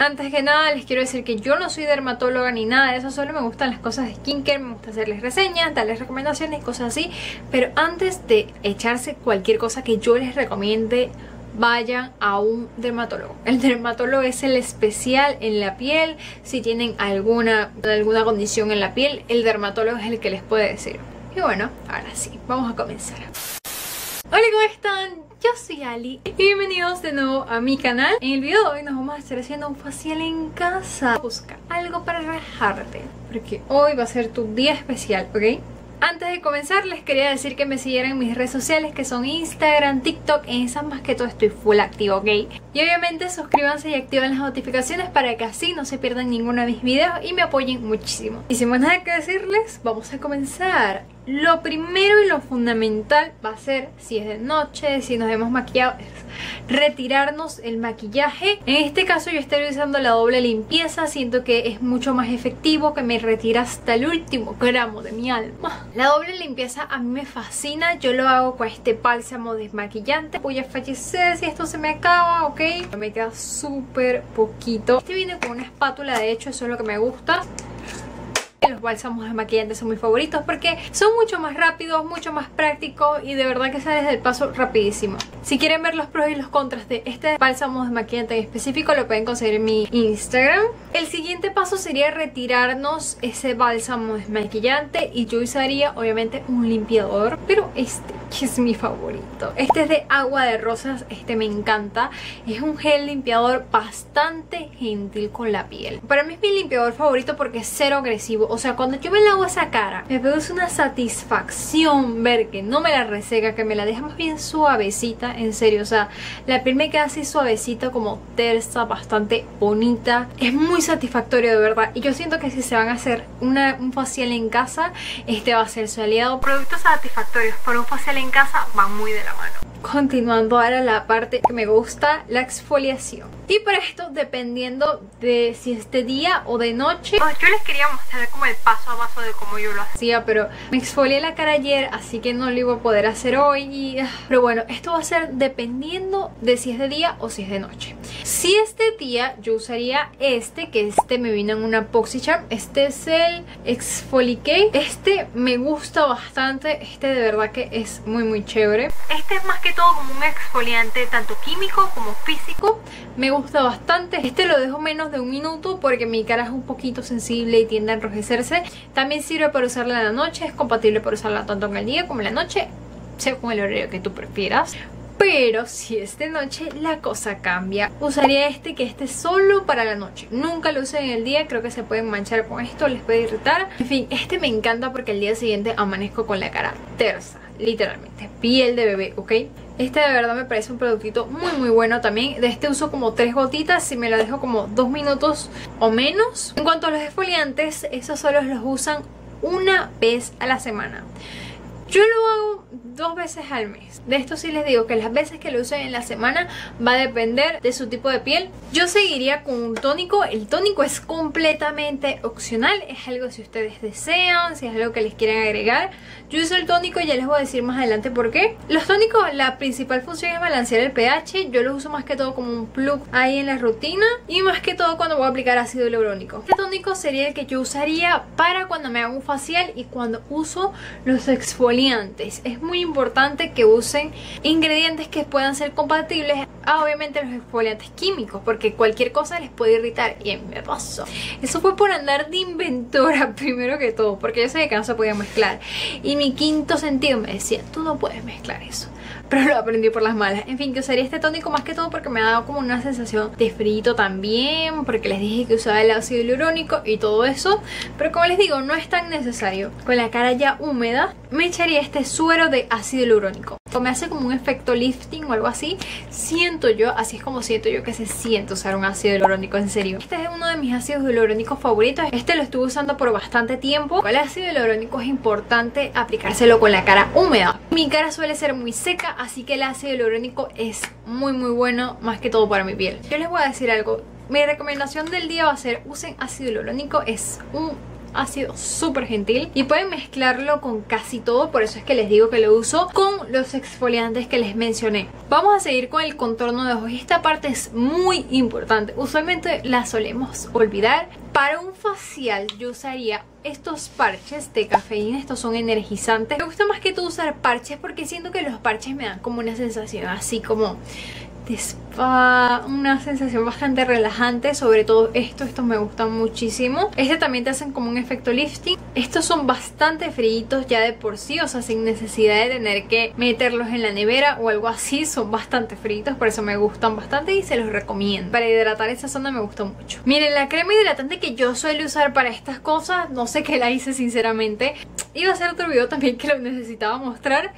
Antes que nada les quiero decir que yo no soy dermatóloga ni nada de eso, solo me gustan las cosas de skincare, me gusta hacerles reseñas, darles recomendaciones cosas así. Pero antes de echarse cualquier cosa que yo les recomiende, vayan a un dermatólogo. El dermatólogo es el especial en la piel. Si tienen alguna, alguna condición en la piel, el dermatólogo es el que les puede decir. Y bueno, ahora sí, vamos a comenzar. Hola, ¿cómo están? Yo soy Ali y bienvenidos de nuevo a mi canal. En el video de hoy nos vamos a estar haciendo un facial en casa. Busca algo para relajarte, porque hoy va a ser tu día especial, ¿ok? Antes de comenzar les quería decir que me siguieran en mis redes sociales que son Instagram, TikTok, en esas más que todo estoy full activo, ¿ok? Y obviamente suscríbanse y activen las notificaciones para que así no se pierdan ninguno de mis videos y me apoyen muchísimo. Y sin más nada que decirles, vamos a comenzar. Lo primero y lo fundamental va a ser si es de noche, si nos hemos maquillado, retirarnos el maquillaje. En este caso yo estoy usando la doble limpieza, siento que es mucho más efectivo, que me retira hasta el último gramo de mi alma. La doble limpieza a mí me fascina, yo lo hago con este bálsamo desmaquillante. Voy a fallecer si esto se me acaba, ¿ok? Me queda súper poquito. Este viene con una espátula, de hecho eso es lo que me gusta. Los bálsamos desmaquillantes son mis favoritos porque son mucho más rápidos, mucho más prácticos y de verdad que sales del paso rapidísimo. Si quieren ver los pros y los contras de este bálsamo desmaquillante en específico lo pueden conseguir en mi Instagram. El siguiente paso sería retirarnos ese bálsamo desmaquillante y yo usaría obviamente un limpiador, pero este que es mi favorito. Este es de agua de rosas, este me encanta. Es un gel limpiador bastante gentil con la piel. Para mí es mi limpiador favorito porque es cero agresivo. O sea, cuando yo me lavo esa cara, me produce una satisfacción ver que no me la reseca, que me la deja más bien suavecita, en serio. O sea, la piel me queda así suavecita, como tersa, bastante bonita. Es muy satisfactorio de verdad. Y yo siento que si se van a hacer un facial en casa, este va a ser su aliado. Productos satisfactorios para un facial en casa van muy de la mano. Continuando ahora la parte que me gusta, la exfoliación. Y para esto, dependiendo de si es de día o de noche, pues yo les quería mostrar como el paso a paso de cómo yo lo hacía, pero me exfolié la cara ayer, así que no lo iba a poder hacer hoy. Y... Ah, pero bueno, esto va a ser dependiendo de si es de día o si es de noche. Si es de día, yo usaría este, que este me vino en una Charm. Este es el Exfoliate. Este me gusta bastante, este de verdad que es muy muy chévere. Este es más que todo como un exfoliante tanto químico como físico. Me gusta bastante. Este lo dejo menos de un minuto porque mi cara es un poquito sensible y tiende a enrojecerse. También sirve para usarla en la noche. Es compatible para usarla tanto en el día como en la noche según el horario que tú prefieras pero si es de noche la cosa cambia. Usaría este que este solo para la noche. Nunca lo usé en el día, creo que se pueden manchar con esto, les puede irritar. En fin, este me encanta porque el día siguiente amanezco con la cara tersa, literalmente. Piel de bebé, ¿ok? Este de verdad me parece un productito muy muy bueno también. De este uso como tres gotitas y me lo dejo como dos minutos o menos. En cuanto a los esfoliantes, esos solo los usan una vez a la semana. Yo lo hago dos veces al mes. De esto sí les digo que las veces que lo usen en la semana va a depender de su tipo de piel. Yo seguiría con un tónico. El tónico es completamente opcional. Es algo si ustedes desean, si es algo que les quieren agregar. Yo uso el tónico y ya les voy a decir más adelante por qué. Los tónicos, la principal función es balancear el pH. Yo lo uso más que todo como un plug ahí en la rutina. Y más que todo cuando voy a aplicar ácido hialurónico. Este tónico sería el que yo usaría para cuando me hago un facial y cuando uso los exfoliantes. Es muy importante que usen ingredientes que puedan ser compatibles a obviamente los exfoliantes químicos porque cualquier cosa les puede irritar y me pasó. Eso fue por andar de inventora primero que todo porque yo sabía que no se podía mezclar y mi quinto sentido me decía tú no puedes mezclar eso pero lo aprendí por las malas. En fin, que usaría este tónico más que todo porque me ha dado como una sensación de frito también, porque les dije que usaba el ácido hialurónico y todo eso, pero como les digo, no es tan necesario. Con la cara ya húmeda, me echaría este suero de ácido hialurónico. Me hace como un efecto lifting o algo así, siento yo, así es como siento yo que se siente usar un ácido hialurónico, en serio. Este es uno de mis ácidos hialurónicos favoritos, este lo estuve usando por bastante tiempo. El ácido hialurónico es importante aplicárselo con la cara húmeda. Mi cara suele ser muy seca, así que el ácido hialurónico es muy muy bueno, más que todo para mi piel. Yo les voy a decir algo, mi recomendación del día va a ser usen ácido hialurónico, es un ha sido súper gentil y pueden mezclarlo con casi todo, por eso es que les digo que lo uso con los exfoliantes que les mencioné. Vamos a seguir con el contorno de ojos esta parte es muy importante, usualmente la solemos olvidar. Para un facial yo usaría estos parches de cafeína, estos son energizantes. Me gusta más que tú usar parches porque siento que los parches me dan como una sensación así como spa, una sensación bastante relajante, sobre todo esto, estos me gustan muchísimo. Este también te hacen como un efecto lifting. Estos son bastante fríos ya de por sí, o sea, sin necesidad de tener que meterlos en la nevera o algo así, son bastante fritos, por eso me gustan bastante y se los recomiendo. Para hidratar esa zona me gustó mucho. Miren, la crema hidratante que yo suelo usar para estas cosas, no sé qué la hice sinceramente. Iba a hacer otro video también que lo necesitaba mostrar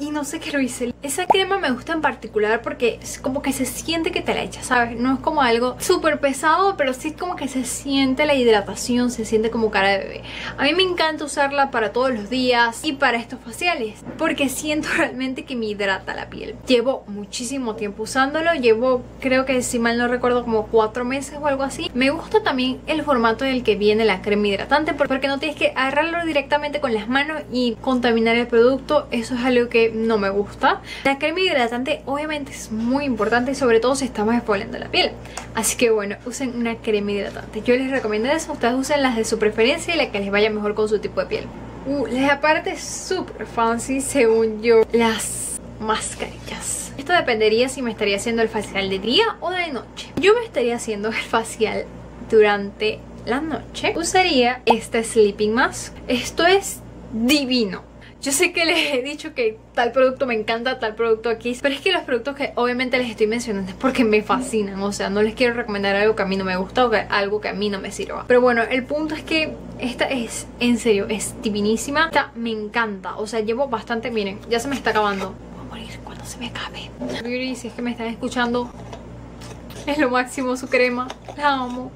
y no sé qué lo hice. Esa crema me gusta en particular porque es como que se siente que te la echas, ¿sabes? No es como algo súper pesado, pero sí como que se siente la hidratación, se siente como cara de bebé. A mí me encanta usarla para todos los días y para estos faciales porque siento realmente que me hidrata la piel. Llevo muchísimo tiempo usándolo, llevo creo que si mal no recuerdo como cuatro meses o algo así. Me gusta también el formato en el que viene la crema hidratante porque no tienes que agarrarlo directamente con las manos y contaminar el producto. Eso es algo que no me gusta. La crema hidratante obviamente es muy importante sobre todo si estamos exfoliando la piel. Así que bueno, usen una crema hidratante. Yo les recomiendo eso, ustedes usen las de su preferencia y la que les vaya mejor con su tipo de piel. Uh, la parte súper fancy según yo, las mascarillas. Esto dependería si me estaría haciendo el facial de día o de noche. Yo me estaría haciendo el facial durante la noche. Usaría este Sleeping Mask. Esto es divino. Yo sé que les he dicho que tal producto me encanta, tal producto aquí Pero es que los productos que obviamente les estoy mencionando es porque me fascinan O sea, no les quiero recomendar algo que a mí no me gusta o algo que a mí no me sirva. Pero bueno, el punto es que esta es, en serio, es divinísima. Esta me encanta, o sea, llevo bastante, miren, ya se me está acabando. Voy a morir cuando se me acabe. Beauty, si es que me están escuchando Es lo máximo su crema, la amo.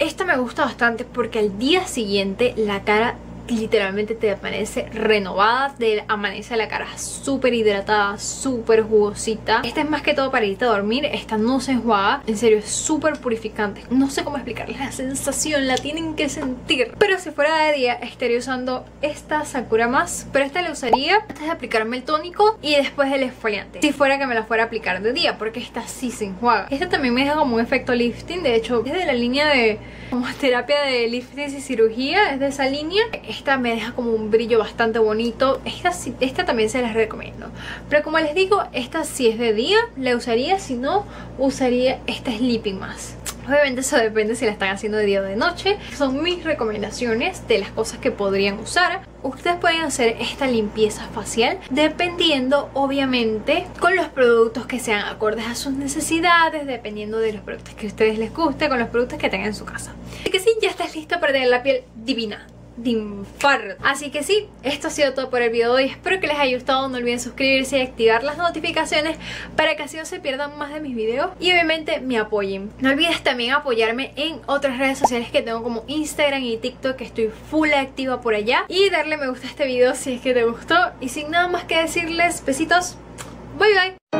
Esta me gusta bastante porque al día siguiente la cara literalmente te amanece renovada, te amanece la cara súper hidratada, súper jugosita. Esta es más que todo para irte a dormir, esta no se enjuaga, en serio es súper purificante. No sé cómo explicarles la sensación, la tienen que sentir. Pero si fuera de día estaría usando esta Sakura más, pero esta la usaría antes de aplicarme el tónico y después el exfoliante. Si fuera que me la fuera a aplicar de día, porque esta sí se enjuaga. Esta también me deja como un efecto lifting, de hecho es de la línea de como terapia de lifting y cirugía, es de esa línea esta me deja como un brillo bastante bonito esta, esta también se las recomiendo pero como les digo, esta si es de día la usaría, si no usaría esta Sleeping Mask Obviamente eso depende si la están haciendo de día o de noche. Son mis recomendaciones de las cosas que podrían usar. Ustedes pueden hacer esta limpieza facial dependiendo obviamente con los productos que sean acordes a sus necesidades, dependiendo de los productos que a ustedes les guste, con los productos que tengan en su casa. Así que sí, ya estás lista para tener la piel divina de infarto Así que sí, esto ha sido todo por el video de hoy. Espero que les haya gustado, no olviden suscribirse y activar las notificaciones Para que así no se pierdan más de mis videos. Y obviamente me apoyen. No olvides también apoyarme en otras redes sociales que tengo como Instagram y TikTok Que estoy full activa por allá. Y darle me gusta a este video si es que te gustó. Y sin nada más que decirles, besitos. Bye bye